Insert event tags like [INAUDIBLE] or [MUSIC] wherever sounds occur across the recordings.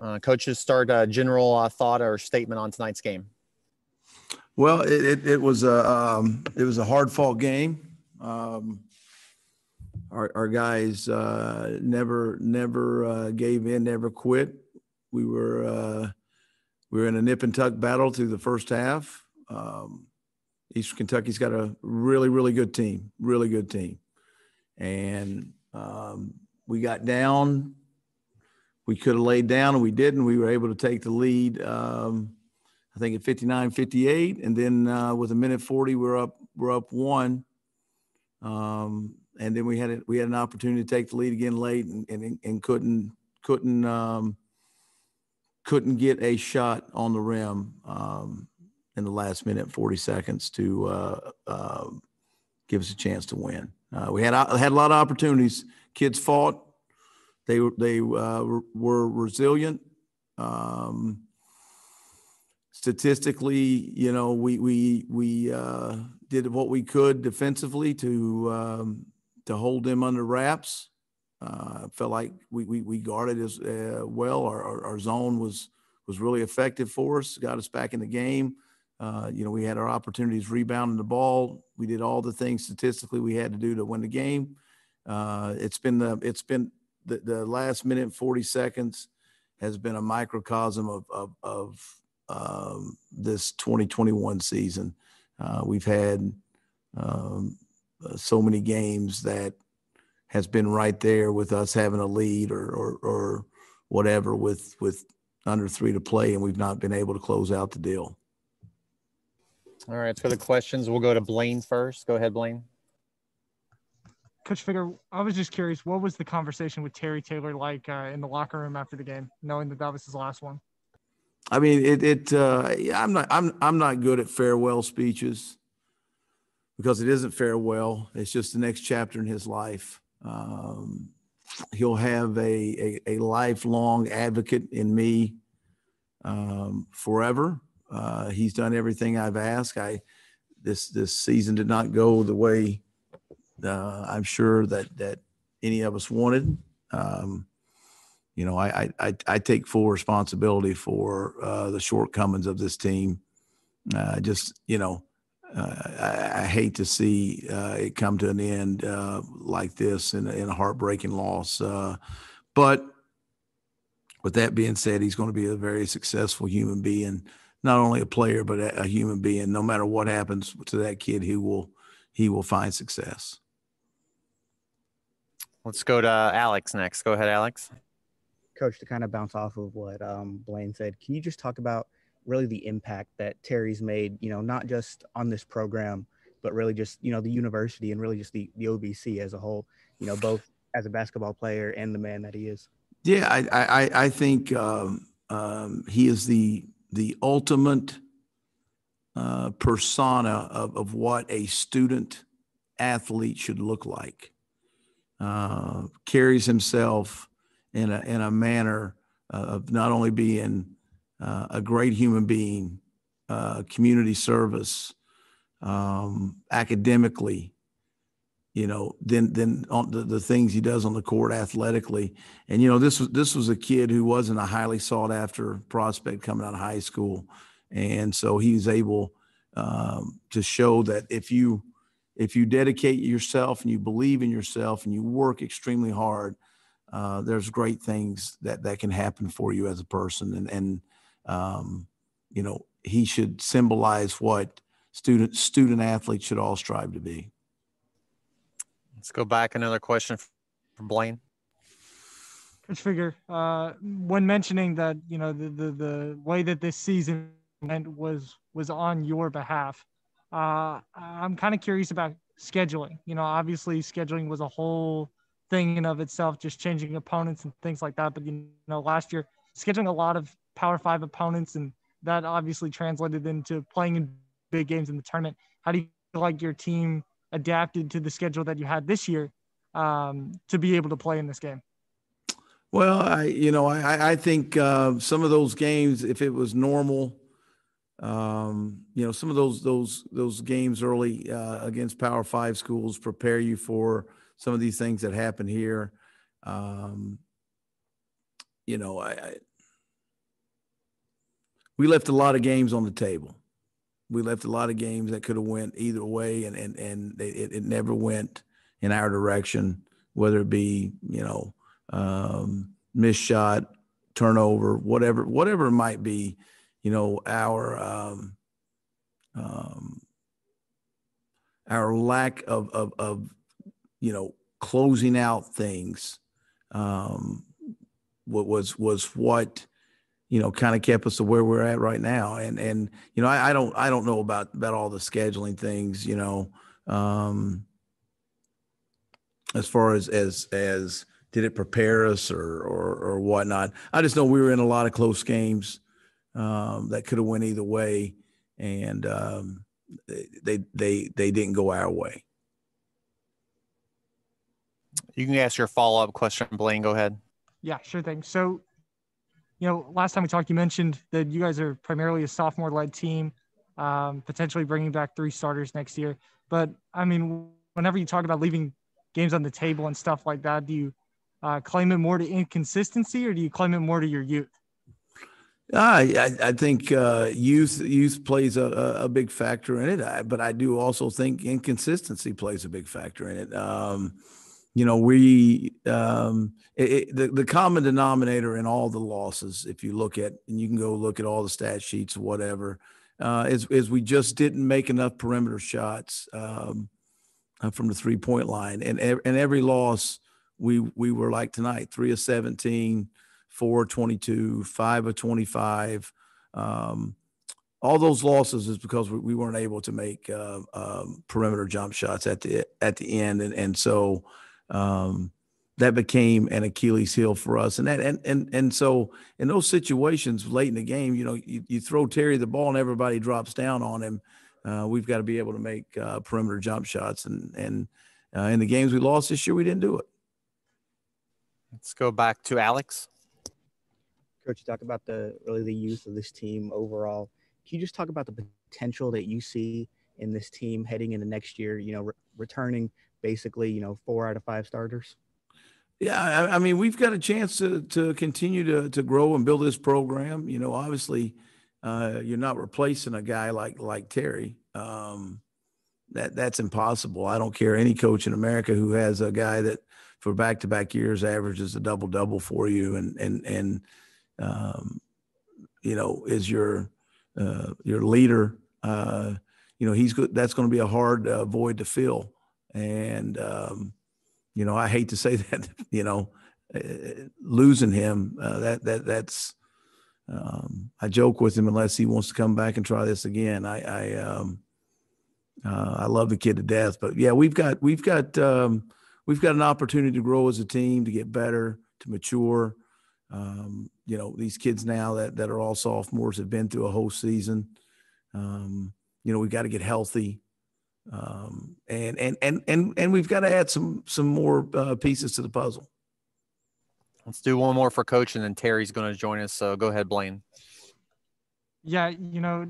Uh, coaches, start a general uh, thought or statement on tonight's game. Well, it, it, it was a um, it was a hard fought game. Um, our, our guys uh, never never uh, gave in, never quit. We were uh, we were in a nip and tuck battle through the first half. Um, Eastern Kentucky's got a really really good team, really good team, and um, we got down. We could have laid down and we didn't. We were able to take the lead. Um, I think at 59, 58. And then uh, with a minute 40, we're up, we're up one. Um, and then we had it, we had an opportunity to take the lead again late and, and, and couldn't, couldn't, um, couldn't get a shot on the rim um, in the last minute, 40 seconds to uh, uh, give us a chance to win. Uh, we had, had a lot of opportunities. Kids fought. They, they uh, were resilient. Um, statistically, you know, we we we uh, did what we could defensively to um, to hold them under wraps. Uh, felt like we we, we guarded as uh, well. Our, our, our zone was was really effective for us. Got us back in the game. Uh, you know, we had our opportunities rebounding the ball. We did all the things statistically we had to do to win the game. Uh, it's been the it's been the, the last minute forty seconds has been a microcosm of of, of um, this 2021 season. Uh, we've had um, uh, so many games that has been right there with us having a lead or, or, or whatever with with under three to play, and we've not been able to close out the deal. All right, for the questions, we'll go to Blaine first. Go ahead, Blaine. Coach Figger, I was just curious, what was the conversation with Terry Taylor like uh, in the locker room after the game, knowing that that was his last one? I mean, it. It. Uh, I'm not. I'm. I'm not good at farewell speeches because it isn't farewell. It's just the next chapter in his life. Um, he'll have a, a, a lifelong advocate in me um, forever. Uh, he's done everything I've asked. I this this season did not go the way uh, I'm sure that that any of us wanted. Um, you know, I, I, I take full responsibility for uh, the shortcomings of this team. Uh, just, you know, uh, I, I, hate to see uh, it come to an end uh, like this in, in, a heartbreaking loss. But with that being said, he's going to be a very successful human being, not only a player, but a, a human being. No matter what happens to that kid, he will he will find success. Let's go to Alex next. Go ahead, Alex. Coach, to kind of bounce off of what um, Blaine said, can you just talk about really the impact that Terry's made, you know, not just on this program, but really just, you know, the university and really just the, the OVC as a whole, you know, both as a basketball player and the man that he is? Yeah, I, I, I think um, um, he is the, the ultimate uh, persona of, of what a student athlete should look like. Uh, carries himself in a in a manner of not only being uh, a great human being, uh, community service, um, academically, you know, then then on the, the things he does on the court athletically, and you know this was this was a kid who wasn't a highly sought after prospect coming out of high school, and so he was able um, to show that if you if you dedicate yourself and you believe in yourself and you work extremely hard uh, there's great things that that can happen for you as a person. And and um, you know he should symbolize what student student athletes should all strive to be. Let's go back. Another question from blaine. Coach Figger, uh, when mentioning that you know the, the the way that this season went was was on your behalf uh, i'm kind of curious about scheduling you know obviously scheduling was a whole thing in of itself, just changing opponents and things like that. But you know, last year scheduling a lot of Power Five opponents, and that obviously translated into playing in big games in the tournament. How do you feel like your team adapted to the schedule that you had this year um, to be able to play in this game? Well, I you know I I think uh, some of those games, if it was normal, um, you know, some of those those those games early uh, against Power Five schools prepare you for some of these things that happen here. Um, you know, I, I, we left a lot of games on the table. We left a lot of games that could have went either way, and and and it, it never went in our direction, whether it be you know um, missed shot, turnover, whatever whatever it might be. You know our um, um, our lack of, of, of, you know, closing out things, um, what was, was what, you know, kind of kept us to where we're at right now. And, and, you know, I, I don't, I don't know about, about all the scheduling things, you know, um, as far as, as, as, did it prepare us or, or, or whatnot? I just know we were in a lot of close games, um, that could have went either way. And, um, they they they didn't go our way. You can ask your follow up question, Blaine. Go ahead. Yeah, sure thing. So, you know, last time we talked, you mentioned that you guys are primarily a sophomore led team, um, potentially bringing back three starters next year. But I mean, whenever you talk about leaving games on the table and stuff like that, do you uh, claim it more to inconsistency or do you claim it more to your youth? I, I think uh, youth youth plays a, a big factor in it, I, but I do also think inconsistency plays a big factor in it. Um, you know, we um, it, it, the the common denominator in all the losses, if you look at and you can go look at all the stat sheets whatever, uh, is is we just didn't make enough perimeter shots um, uh, from the three point line, and and every loss we we were like tonight, three of seventeen four 22, five of 25. Um, all those losses is because we, we weren't able to make uh, um, perimeter jump shots at the at the end, and and so um, that became an Achilles heel for us. And that and and and so in those situations late in the game, you know, you, you throw Terry the ball and everybody drops down on him. Uh, we've got to be able to make uh, perimeter jump shots, and and uh, in the games we lost this year, we didn't do it. Let's go back to Alex. Coach, you talk about the really the youth of this team overall. Can you just talk about the potential that you see in this team heading into next year? You know, re- returning basically, you know, four out of five starters. Yeah, I, I, mean, we've got a chance to to continue to to grow and build this program. You know, obviously, uh, you're not replacing a guy like like Terry. Um, that that's impossible. I don't care any coach in America who has a guy that for back to back years averages a double double for you and and and um, you know, is your uh, your leader. Uh, you know, he's good. That's going to be a hard uh, void to fill. And um, you know, I hate to say [LAUGHS] that. You know, uh, losing him uh, that that that's. Um, I joke with him unless he wants to come back and try this again. I I, um, uh, I love the kid to death, but yeah, we've got we've got um, we've got an opportunity to grow as a team, to get better, to mature. Um, you know, these kids now that, that are all sophomores have been through a whole season. Um, you know, we've got to get healthy. Um, and, and, and, and, and we've got to add some, some more uh, pieces to the puzzle. Let's do one more for coach and then Terry's going to join us. So go ahead, Blaine. Yeah. You know,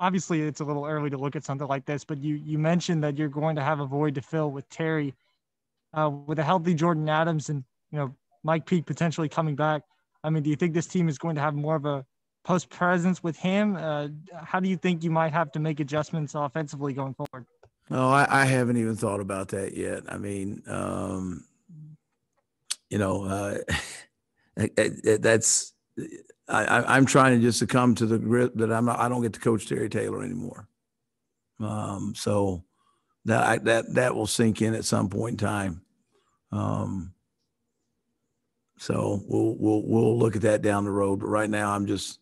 obviously it's a little early to look at something like this, but you, you mentioned that you're going to have a void to fill with Terry, uh, with a healthy Jordan Adams and, you know, Mike Peake potentially coming back. I mean, do you think this team is going to have more of a post presence with him? Uh, how do you think you might have to make adjustments offensively going forward? Oh, I, I haven't even thought about that yet. I mean, um, you know, uh, [LAUGHS] that's I, am trying to just succumb to the grip that I'm not. I don't get to coach Terry Taylor anymore. Um, so that I, that that will sink in at some point in time. Um, so we'll we'll we'll look at that down the road. But right now, I'm just,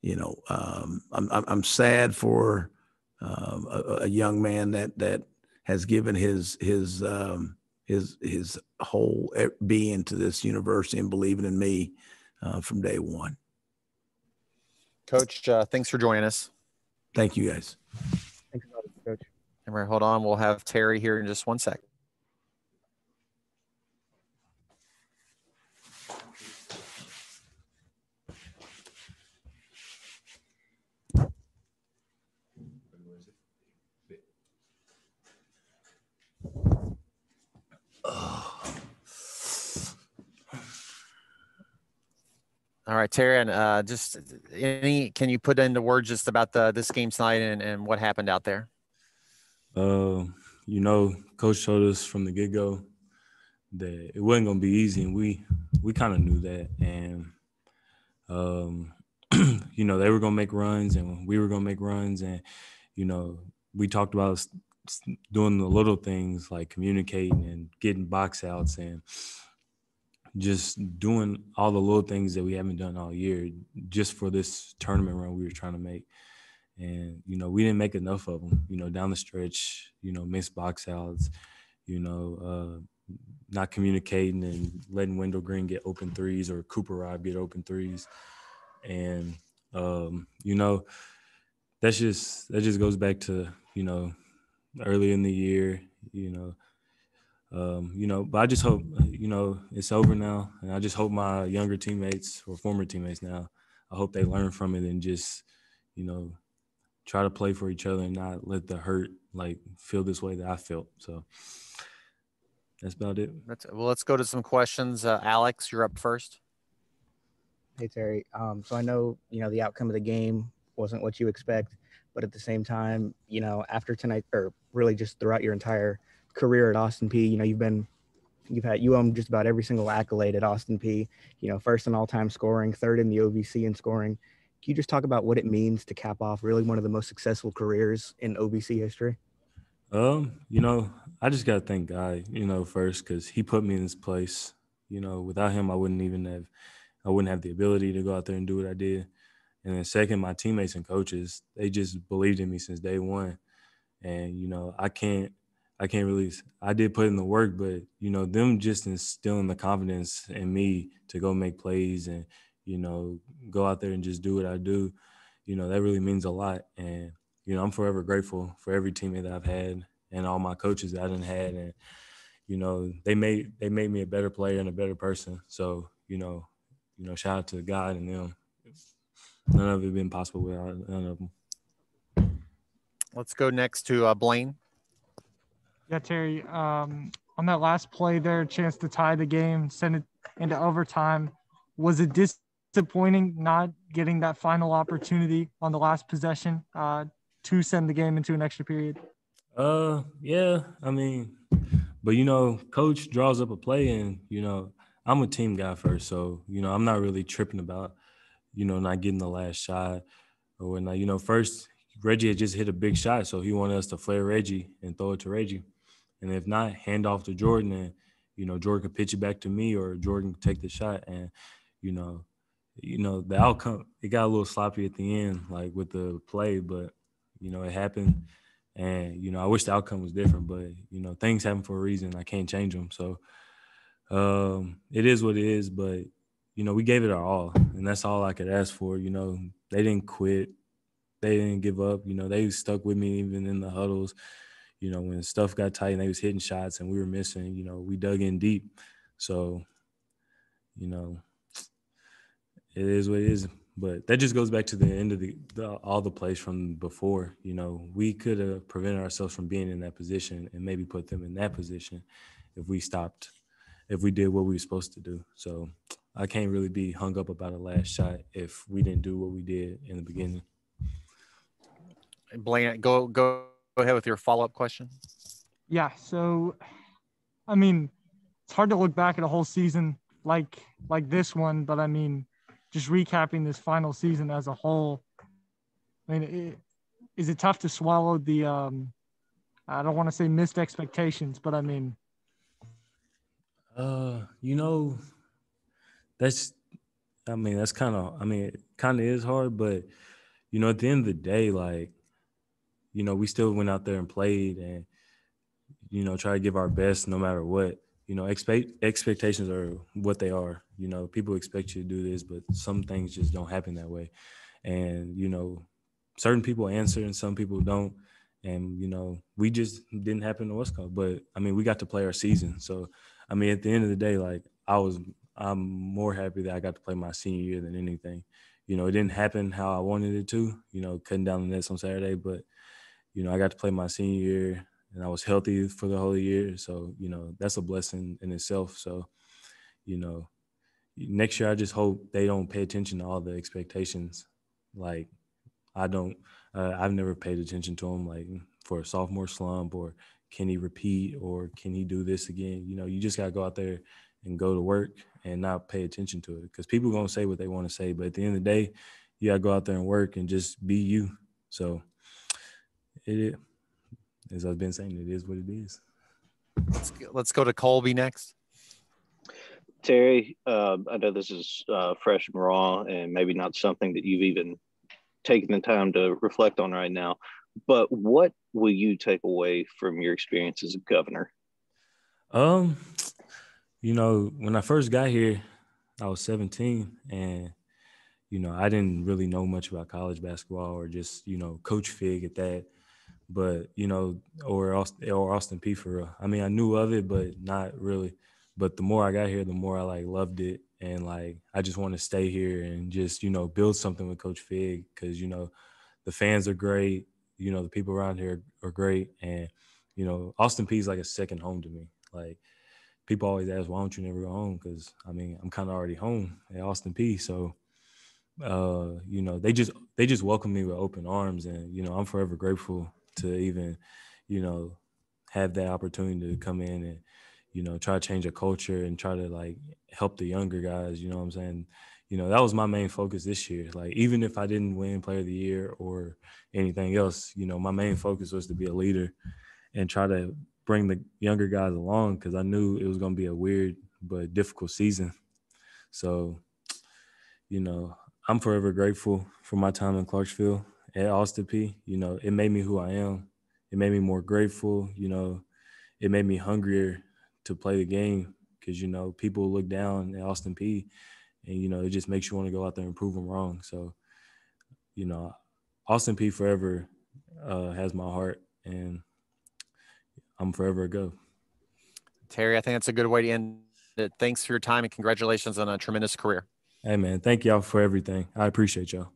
you know, um, I'm I'm sad for um, a, a, young man that that has given his his um, his his whole being to this university and believing in me uh, from day one. Coach, uh, thanks for joining us. Thank you, guys. Thanks, Coach. All right, hold on. We'll have Terry here in just one second. All right, Terry, and uh, just any, can you put into words just about the this game tonight and, and what happened out there? Uh, you know, coach told us from the get go that it wasn't gonna be easy, and we we kind of knew that. And um, [CLEARS THROAT] you know, they were gonna make runs, and we were gonna make runs, and you know, we talked about doing the little things like communicating and getting box outs and just doing all the little things that we haven't done all year just for this tournament run we were trying to make. And, you know, we didn't make enough of them, you know, down the stretch, you know, missed box outs, you know, uh, not communicating and letting Wendell Green get open threes or Cooper Robb get open threes. And, um, you know, that's just, that just goes back to, you know, early in the year, you know, um, you know, but I just hope, you know, it's over now. And I just hope my younger teammates or former teammates now, I hope they learn from it and just, you know, try to play for each other and not let the hurt like feel this way that I felt. So that's about it. That's, well, let's go to some questions. Uh, Alex, you're up first. Hey Terry. Um, so I know you know the outcome of the game wasn't what you expect, but at the same time, you know, after tonight, or really just throughout your entire career at Austin Peay, you know, you've been you've had you own just about every single accolade at Austin Peay, You know, first in all-time scoring, third in the OVC in scoring. Can you just talk about what it means to cap off really one of the most successful careers in OVC history? Um, you know, I just gotta thank God, you know, first because he put me in this place. You know, without him, I wouldn't even have, I wouldn't have the ability to go out there and do what I did. And then second, my teammates and coaches, they just believed in me since day one. And you know, I can't, I can't really. I did put in the work, but you know, them just instilling the confidence in me to go make plays and you know, go out there and just do what I do, you know, that really means a lot. And, you know, I'm forever grateful for every teammate that I've had and all my coaches that I didn't had. And, you know, they made they made me a better player and a better person. So, you know, you know, shout out to God and them. None of it been possible without none of them. Let's go next to uh, Blaine. Yeah, Terry. Um, on that last play there, chance to tie the game, send it into overtime. Was it disappointing not getting that final opportunity on the last possession uh, to send the game into an extra period? Uh, yeah. I mean, but you know, coach draws up a play, and you know, I'm a team guy first, so you know, I'm not really tripping about, you know, not getting the last shot or whatnot. You know, first Reggie had just hit a big shot, so he wanted us to flare Reggie and throw it to Reggie, and if not, hand off to Jordan, and you know, Jordan could pitch it back to me, or Jordan could take the shot, and you know, you know, the outcome it got a little sloppy at the end, like with the play, but you know, it happened. And, you know, I wish the outcome was different, but you know, things happen for a reason. I can't change them. So um it is what it is, but you know, we gave it our all, and that's all I could ask for. You know, they didn't quit, they didn't give up. You know, they stuck with me even in the huddles. You know, when stuff got tight and they was hitting shots and we were missing, you know, we dug in deep. So, you know, it is what it is. But that just goes back to the end of the, the all the plays from before. You know, we could have prevented ourselves from being in that position and maybe put them in that position if we stopped, if we did what we were supposed to do. So I can't really be hung up about a last shot if we didn't do what we did in the beginning. Blaine, go go go ahead with your follow up question. Yeah. So, I mean, it's hard to look back at a whole season like like this one, but I mean, just recapping this final season as a whole, I mean, it, is it tough to swallow the? Um, I don't want to say missed expectations, but I mean, uh, you know, that's, I mean, that's kind of, I mean, it kind of is hard, but you know, at the end of the day, like, you know, we still went out there and played, and you know, try to give our best no matter what you know, expect expectations are what they are. You know, people expect you to do this, but some things just don't happen that way. And you know, certain people answer and some people don't. And you know, we just didn't happen to Coast. But I mean, we got to play our season. So I mean, at the end of the day, like I was, I'm more happy that I got to play my senior year than anything. You know, it didn't happen how I wanted it to. You know, cutting down the nets on Saturday, but you know, I got to play my senior year and I was healthy for the whole year. So, you know, that's a blessing in itself. So, you know, next year I just hope they don't pay attention to all the expectations. Like I don't, uh, I've never paid attention to them like for a sophomore slump or can he repeat or can he do this again? You know, you just gotta go out there and go to work and not pay attention to it because people gonna say what they want to say, but at the end of the day, you gotta go out there and work and just be you. So it is, as I've been saying, it is what it is. Let's go- let's go to Colby next. Terry, uh, I know this is uh, fresh and raw, and maybe not something that you've even taken the time to reflect on right now. But what will you take away from your experience as a governor? Um, you know, when I first got here, I was 17, and you know, I didn't really know much about college basketball or just you know, Coach Fig at that. But you know, or Austin, or Austin Peay for real. I mean, I knew of it, but not really. But the more I got here, the more I like loved it, and like I just want to stay here and just you know build something with Coach Fig because you know the fans are great. You know, the people around here are great, and you know, Austin Peay is like a second home to me. Like people always ask, why don't you never go home? Because I mean, I'm kind of already home at Austin Peay. So, uh, you know, they just they just welcome me with open arms, and you know, I'm forever grateful to even, you know, have that opportunity to come in and, you know, try to change a culture and try to like help the younger guys. You know what I'm saying? You know, that was my main focus this year. Like, even if I didn't win Player of the Year or anything else, you know, my main focus was to be a leader and try to bring the younger guys along because I knew it was going to be a weird but difficult season. So, you know, I'm forever grateful for my time in Clarksville at Austin Peay. You know, it made me who I am. It made me more grateful. You know, it made me hungrier to play the game because you know people look down at Austin Peay. and you know it just makes you want to go out there and prove them wrong. So, you know, Austin Peay. forever uh, has my heart, and I'm forever a go. Terry, I think that's a good way to end it. Thanks for your time and congratulations on a tremendous career. Hey man, thank y'all for everything. I appreciate y'all.